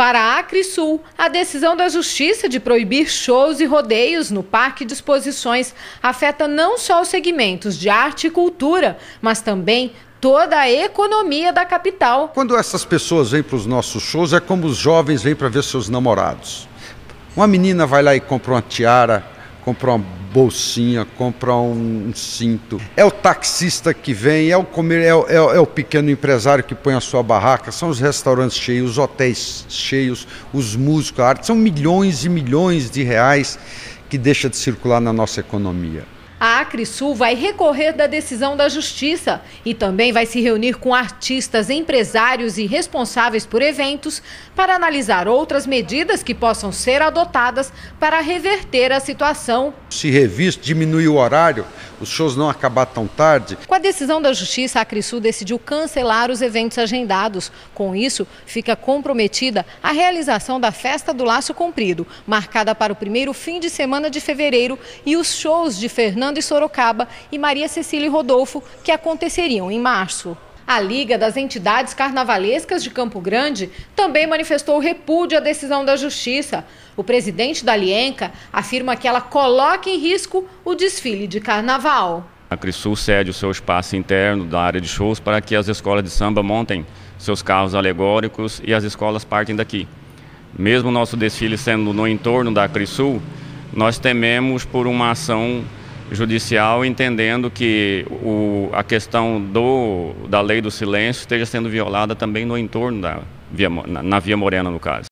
Para a Acrisul, a decisão da Justiça de proibir shows e rodeios no Parque de Exposições afeta não só os segmentos de arte e cultura, mas também toda a economia da capital. Quando essas pessoas vêm para os nossos shows, é como os jovens vêm para ver seus namorados. Uma menina vai lá e compra uma tiara, compra uma bolsinha, compra um, um cinto. É o taxista que vem, é o, comer, é, é, é, o pequeno empresário que põe a sua barraca, são os restaurantes cheios, os hotéis cheios, os músicos, a arte. São milhões e milhões de reais que deixa de circular na nossa economia. A Acrisul vai recorrer da decisão da Justiça e também vai se reunir com artistas, empresários e responsáveis por eventos para analisar outras medidas que possam ser adotadas para reverter a situação. Se revisto, diminuir o horário, os shows não acabar tão tarde. Com a decisão da Justiça, a Acrisul decidiu cancelar os eventos agendados. Com isso, fica comprometida a realização da Festa do Laço Comprido, marcada para o primeiro fim de semana de fevereiro, e os shows de Fernando Fernando e Sorocaba e Maria Cecília e Rodolfo, que aconteceriam em março. A Liga das Entidades Carnavalescas de Campo Grande também manifestou repúdio à decisão da Justiça. O presidente da Lienca afirma que ela coloca em risco o desfile de carnaval. A Crisul cede o seu espaço interno da área de shows para que as escolas de samba montem seus carros alegóricos e as escolas partem daqui. Mesmo nosso desfile sendo no entorno da Crisul, nós tememos por uma ação judicial entendendo que o, a questão do, da lei do silêncio esteja sendo violada também no entorno da via, na, na Via Morena, no caso.